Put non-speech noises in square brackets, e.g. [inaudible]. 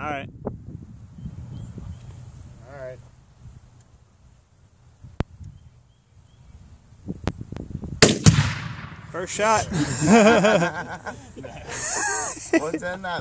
All right. All right. First shot. [laughs] [laughs] What's in that?